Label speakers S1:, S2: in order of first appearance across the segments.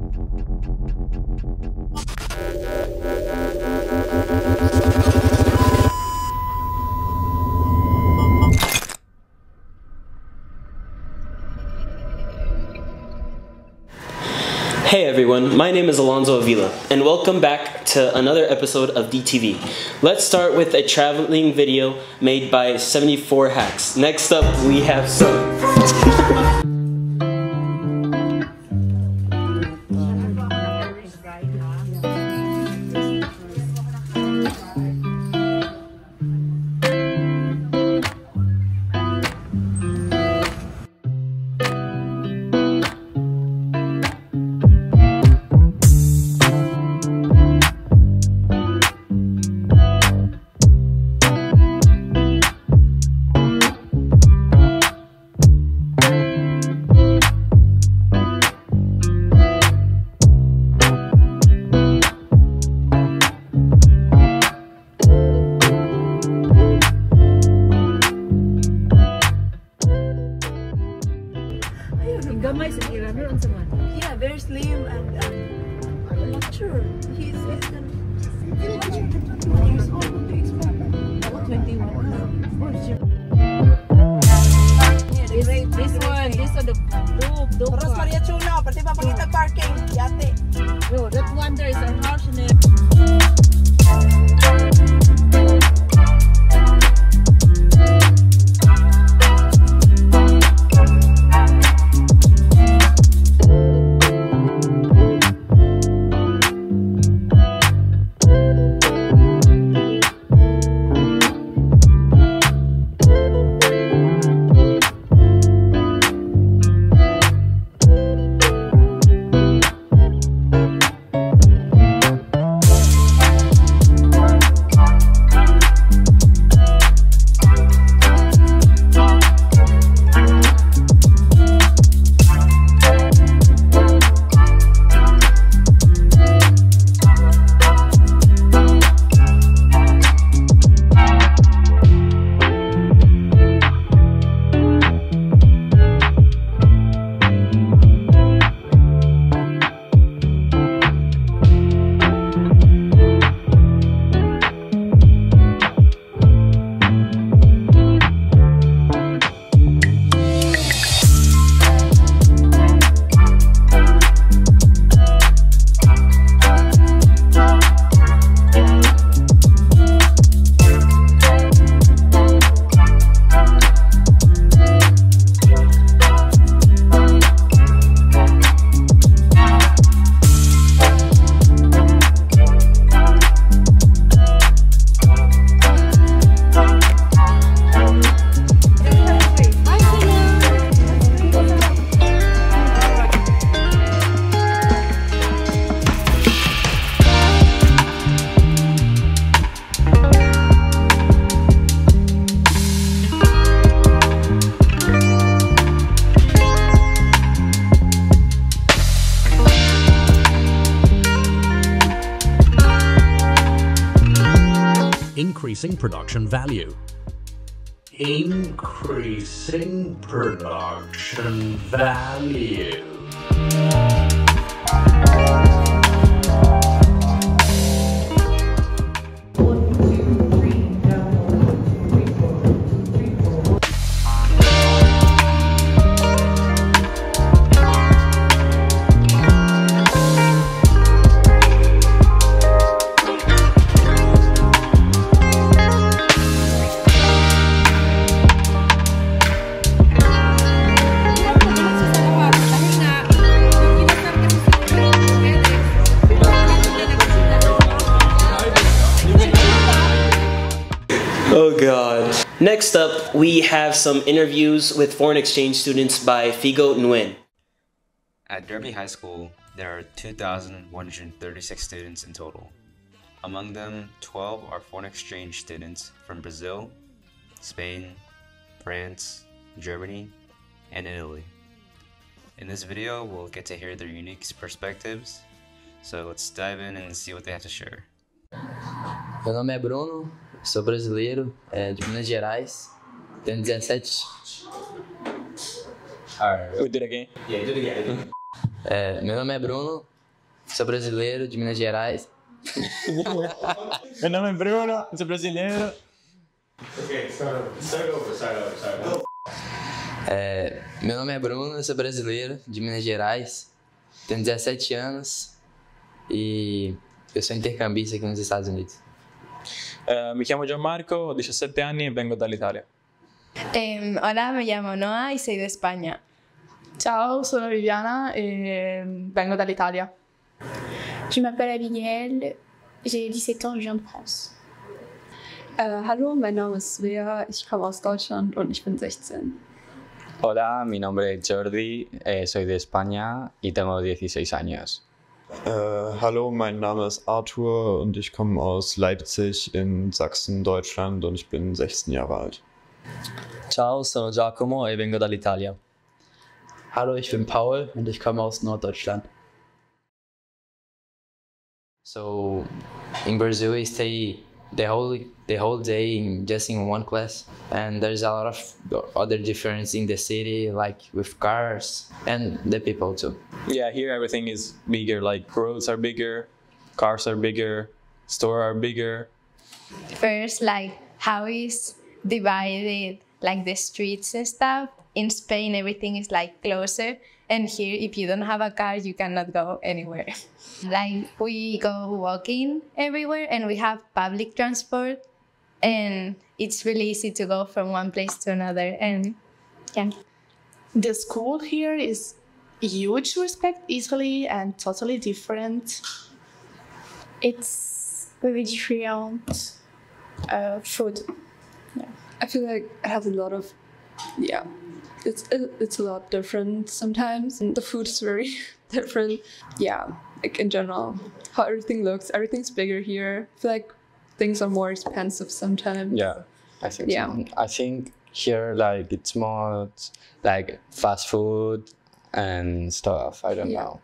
S1: Hey everyone, my name is Alonso Avila, and welcome back to another episode of DTV. Let's start with a traveling video made by 74 Hax. Next up, we have some.
S2: gamay sa ira, meron sa man.
S3: Yeah, very slim and um, I'm not sure. He's, he's um, 21 years old. Do you expect? About 21. Sure. Yeah, the
S2: This,
S3: great
S2: this one, this one, the dope, dope
S3: Ross. Maria Chuno, pati pa pangitag parking. Yate.
S2: No, that one there is a house in it.
S4: Increasing production value. Increasing production value.
S1: God. Next up, we have some interviews with foreign exchange students by Figo Nguyen.
S5: At Derby High School, there are 2,136 students in total. Among them, 12 are foreign exchange students from Brazil, Spain, France, Germany, and Italy. In this video, we'll get to hear their unique perspectives, so let's dive in and see what they have to share.
S6: Meu nome é Bruno, sou brasileiro, é de Minas Gerais, tenho 17.
S7: We did it again.
S1: Yeah, do it again.
S6: É, meu nome é Bruno, sou brasileiro de Minas Gerais.
S7: Meu nome é Bruno, sou brasileiro.
S6: É, meu nome é Bruno, sou brasileiro de Minas Gerais. Tenho 17 anos e eu sou intercambista aqui nos Estados Unidos.
S7: Eh, mi chiamo Gianmarco, ho 17 anni e vengo dall'Italia.
S8: Em, hola, me llamo Noah y soy de España.
S9: Ciao, sono Viviana e vengo dall'Italia.
S10: Je m'appelle Abigail, j'ai 17 ans, je viens de France.
S11: Äh, hallo, mein Name ist Svea, ich komme aus Deutschland und ich bin 16.
S12: Hola, mi nombre es Jordi, eh, soy de España y tengo 16 años.
S13: Äh, hallo, mein Name ist Arthur und ich komme aus Leipzig in Sachsen, Deutschland und ich bin 16 Jahre alt.
S14: Ciao, sono Giacomo e vengo dall'Italia.
S6: Hallo, ich bin Paul und ich komme aus Norddeutschland. So, in Brazil, we stay the whole the whole day in just in one class, and there's a lot of other difference in the city, like with cars and the people too.
S7: Yeah, here everything is bigger. Like roads are bigger, cars are bigger, store are bigger.
S8: First, like how is divided like the streets and stuff. In Spain, everything is like closer, and here, if you don't have a car, you cannot go anywhere. like we go walking everywhere, and we have public transport, and it's really easy to go from one place to another. And yeah,
S9: The school here is huge respect easily and totally different.
S10: It's very different uh, food.
S11: I feel like it has a lot of, yeah, it's uh, it's a lot different sometimes. And the food is very different. Yeah, like in general, how everything looks, everything's bigger here. I feel like things are more expensive sometimes.
S12: Yeah, I think.
S11: Yeah.
S12: So. I think here like it's more like fast food and stuff. I don't
S11: Yeah.
S12: know.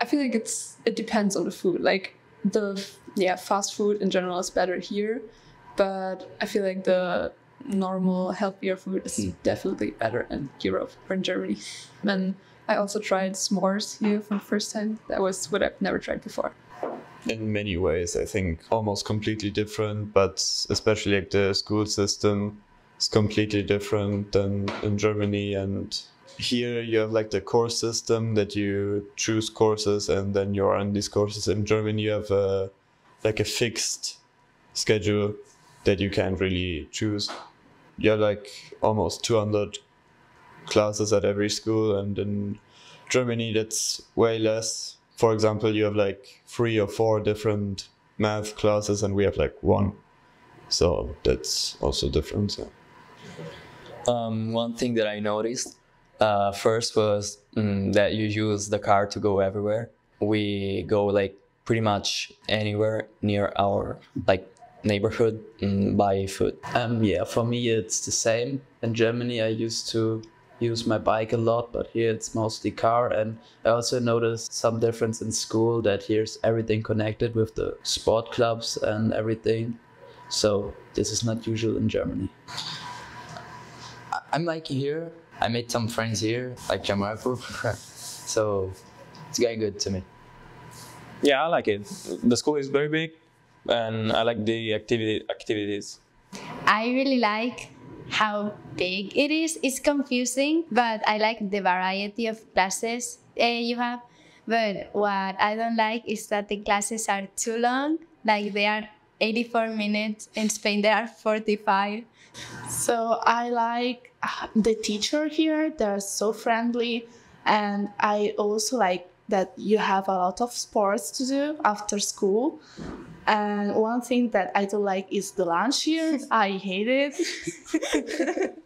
S11: I feel like it's it depends on the food. Like the yeah fast food in general is better here, but I feel like the normal healthier food is hmm. definitely better in Europe or in Germany. And I also tried s'mores here for the first time. That was what I've never tried before.
S13: In many ways, I think almost completely different, but especially like the school system is completely different than in Germany. And here you have like the course system that you choose courses and then you're on these courses. In Germany, you have a, like a fixed schedule that you can't really choose. You have like almost 200 classes at every school, and in Germany, that's way less. For example, you have like three or four different math classes, and we have like one. So that's also different. Yeah.
S14: Um, one thing that I noticed uh, first was mm, that you use the car to go everywhere. We go like pretty much anywhere near our like neighborhood and buy food.
S6: Um, yeah, for me it's the same. In Germany, I used to use my bike a lot, but here it's mostly car. And I also noticed some difference in school that here's everything connected with the sport clubs and everything. So this is not usual in Germany. I- I'm like here. I made some friends here, like Gianmarco. so it's going good to me.
S7: Yeah, I like it. The school is very big, and I like the activity activities.
S8: I really like how big it is. It's confusing, but I like the variety of classes uh, you have. But what I don't like is that the classes are too long. Like they are 84 minutes. In Spain, they are 45.
S9: So I like uh, the teacher here. They're so friendly, and I also like that you have a lot of sports to do after school. And one thing that I don't like is the lunch here. I hate it.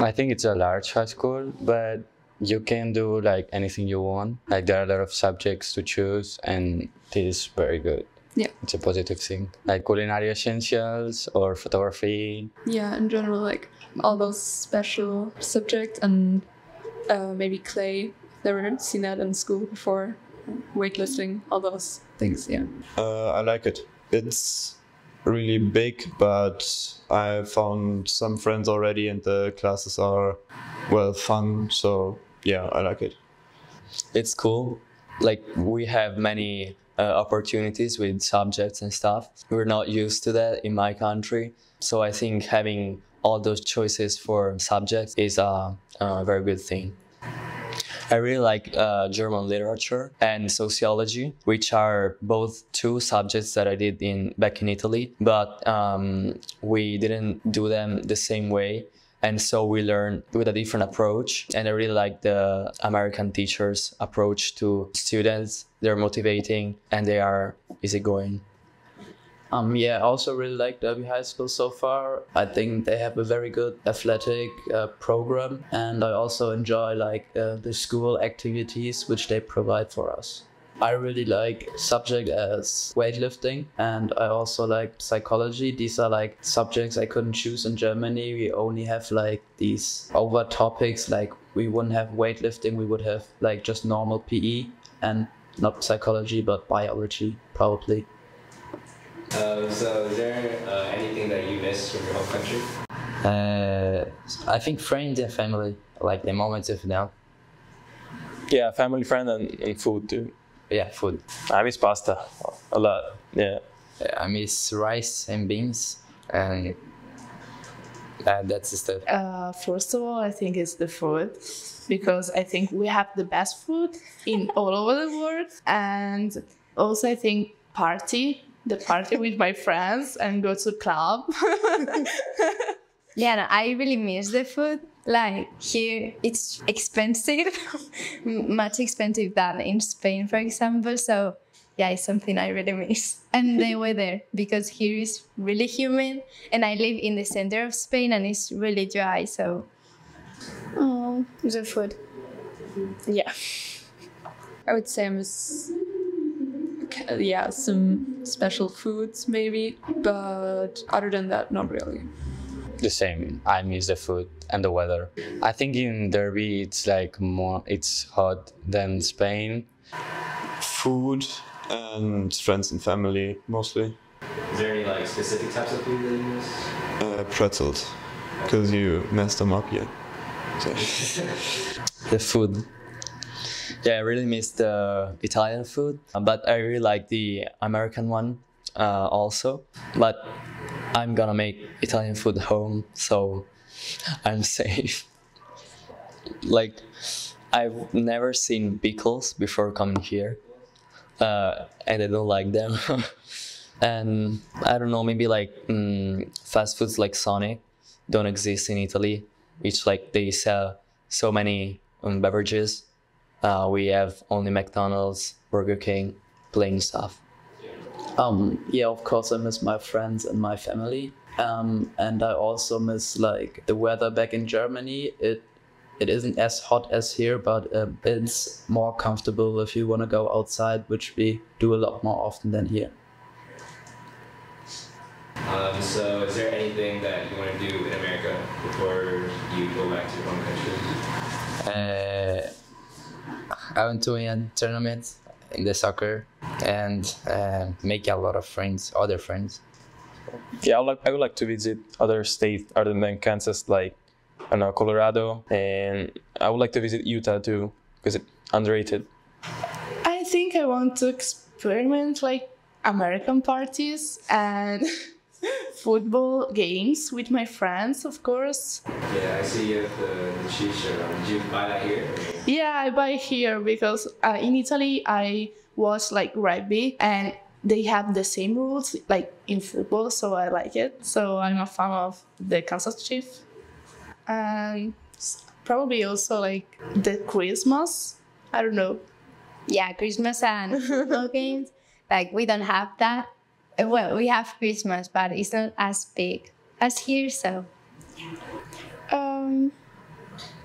S12: I think it's a large high school, but you can do like anything you want. Like there are a lot of subjects to choose, and this is very good.
S11: Yeah.
S12: It's a positive thing. Like culinary essentials or photography.
S11: Yeah, in general, like all those special subjects and uh, maybe clay. Never seen that in school before. Weightlifting, all those things. Yeah.
S13: Uh, I like it. It's really big, but I found some friends already, and the classes are well fun. So yeah, I like it.
S14: it's cool. Like we have many uh, opportunities with subjects and stuff. We're not used to that in my country, so I think having all those choices for subjects is a, a very good thing. I really like uh, German literature and sociology, which are both two subjects that I did in back in Italy, but um, we didn't do them the same way. And so we learned with a different approach. And I really like the American teachers' approach to students. They're motivating and they are easygoing.
S6: Um, yeah, I also really like Derby High School so far. I think they have a very good athletic uh, program, and I also enjoy like uh, the school activities which they provide for us. I really like subject as weightlifting, and I also like psychology. These are like subjects I couldn't choose in Germany. We only have like these over topics. Like we wouldn't have weightlifting. We would have like just normal PE and not psychology, but biology probably.
S15: Um, so, is there uh, anything that you miss from your home country?
S6: Uh, I think friends and family, like the moments of now.
S7: Yeah, family, friend, and, and food too.
S6: Yeah, food.
S7: I miss pasta a lot. Yeah.
S6: I miss rice and beans, and uh, that's the stuff.
S9: Uh, first of all, I think it's the food because I think we have the best food in all over the world, and also I think party, the party with my friends and go to club.
S8: Yeah, no, I really miss the food. Like here, it's expensive, much expensive than in Spain, for example. So yeah, it's something I really miss. And the weather, because here is really humid, and I live in the center of Spain, and it's really dry. So
S10: Oh, the food.
S11: Yeah. I would say I miss, ca- yeah, some special foods maybe, but other than that, not really.
S12: The same. I miss the food and the weather. I think in Derby it's like more. It's hot than Spain.
S13: Food and friends and family mostly.
S15: Is there any like specific types of food that you miss?
S13: Uh, pretzels, because you messed them up yet. So.
S14: The food. Yeah, I really miss the Italian food, uh, but I really like the American one uh, also. But I'm gonna make Italian food home, so I'm safe. like, I've never seen pickles before coming here, uh, and I don't like them. and I don't know, maybe like mm, fast foods like Sonic don't exist in Italy, which like they sell so many um, beverages. Uh, we have only McDonald's, Burger King, plain stuff.
S6: Um, yeah, of course, I miss my friends and my family. Um, and I also miss like the weather back in Germany. It it isn't as hot as here, but um, it's more comfortable if you want to go outside, which we do a lot more often than here.
S15: Um, so, is there anything that you want to do in America before you go back to your home country?
S6: Uh, I went to a tournament in the soccer and uh, make a lot of friends, other friends.
S7: Yeah, I would like I would like to visit other states other than Kansas, like I don't know Colorado, and I would like to visit Utah too because it's underrated.
S9: I think I want to experiment like American parties and football games with my friends, of course.
S15: Yeah, I see you have the, the cheese shirt on. Did you buy that here?
S9: Yeah, I buy here because uh, in Italy I watch like rugby and they have the same rules like in football, so I like it. So I'm a fan of the Kansas Chiefs. And probably also like the Christmas. I don't know.
S8: yeah, Christmas and football games. Like we don't have that. Well, we have Christmas, but it's not as big as here. So
S10: Um,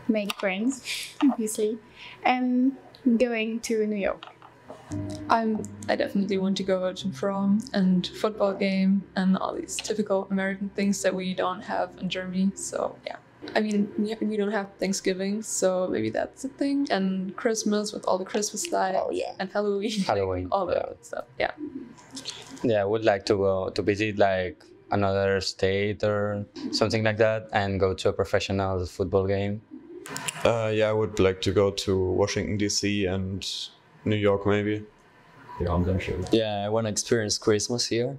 S10: make friends, obviously, and going to New York.
S11: I'm I definitely want to go to prom and football game and all these typical American things that we don't have in Germany. So yeah. I mean, we- we don't have Thanksgiving, so maybe that's a thing. And Christmas with all the Christmas lights. Oh yeah. And Halloween.
S12: Halloween,
S11: all that stuff. Yeah.
S12: Yeah, I would like to go to visit like another state or something like that and go to a professional football game.
S13: Uh, yeah, I would like to go to Washington D.C. and New York, maybe.
S14: Yeah, I'm sure. Yeah, I want to experience Christmas here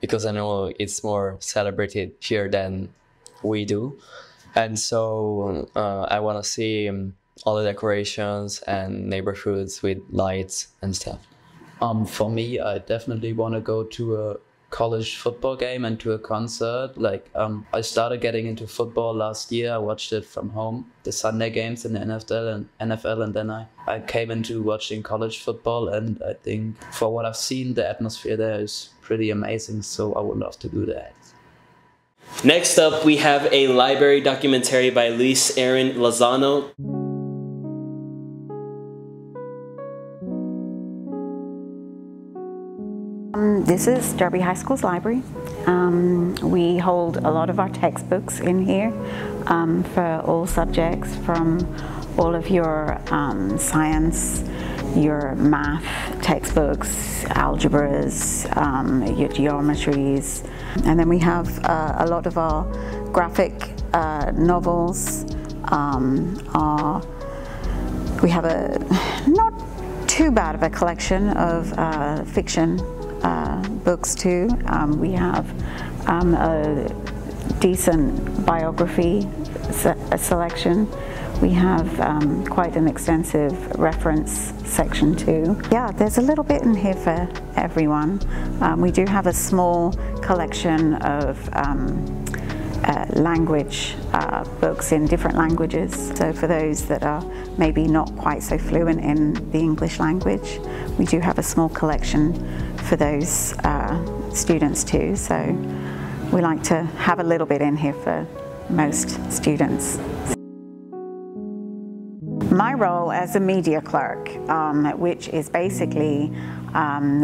S14: because I know it's more celebrated here than we do. And so uh, I want to see um, all the decorations and neighborhoods with lights and stuff.
S6: Um, for me, I definitely want to go to a college football game and to a concert. Like, um, I started getting into football last year. I watched it from home, the Sunday games in the NFL and NFL, and then I, I came into watching college football. And I think for what I've seen, the atmosphere there is pretty amazing. So I would love to do that.
S1: Next up, we have a library documentary by Luis Aaron Lozano.
S16: This is Derby High School's library. Um, we hold a lot of our textbooks in here um, for all subjects from all of your um, science, your math textbooks, algebras, um, your geometries, and then we have uh, a lot of our graphic uh, novels. Um, our, we have a not too bad of a collection of uh, fiction uh, books too. Um, we have um, a decent biography se selection. We have um, quite an extensive reference section too. Yeah, there's a little bit in here for everyone. Um, we do have a small collection of um, uh, language uh, books in different languages. So for those that are maybe not quite so fluent in the English language, we do have a small collection for those uh, students too. So we like to have a little bit in here for most students. My role as a media clerk, um, which is basically um,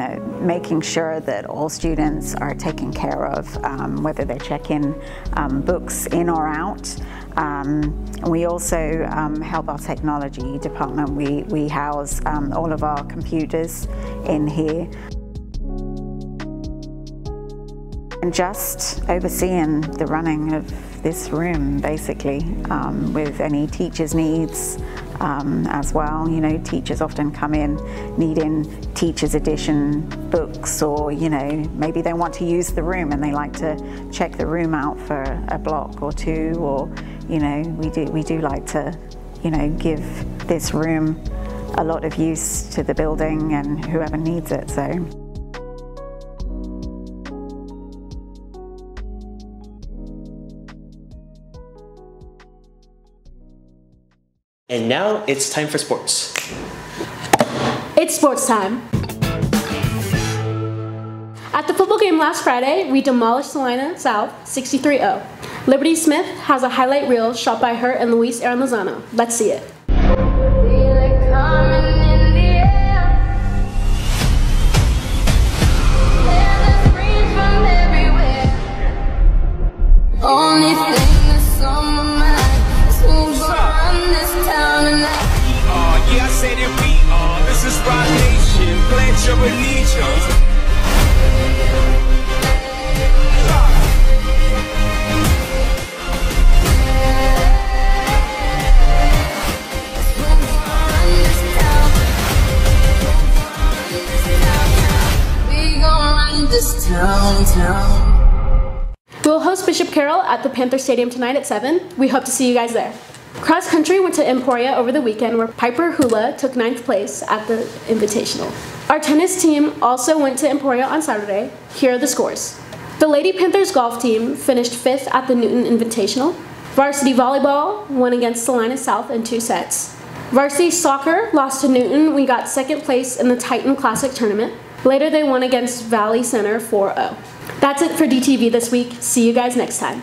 S16: making sure that all students are taken care of, um, whether they're checking um, books in or out. Um, we also um, help our technology department. We, we house all of our computers in here. And just overseeing the running of this room basically um, with any teachers' needs um, as well. You know, teachers often come in needing teachers' edition books or, you know, maybe they want to use the room and they like to check the room out for a block or two or, you know, we do, we do like to, you know, give this room a lot of use to the building and whoever needs it. So.
S1: And now it's time for sports.
S17: It's sports time. At the football game last Friday, we demolished Salina South 63-0. Liberty Smith has a highlight reel shot by her and Luis Aaron Lozano. Let's see it. Panther Stadium tonight at 7. We hope to see you guys there. Cross country went to Emporia over the weekend where Piper Hula took ninth place at the Invitational. Our tennis team also went to Emporia on Saturday. Here are the scores. The Lady Panthers golf team finished fifth at the Newton Invitational. Varsity volleyball won against Salina South in two sets. Varsity soccer lost to Newton. We got second place in the Titan Classic tournament. Later, they won against Valley Center 4-0. That's it for DTV this week. See you guys next time.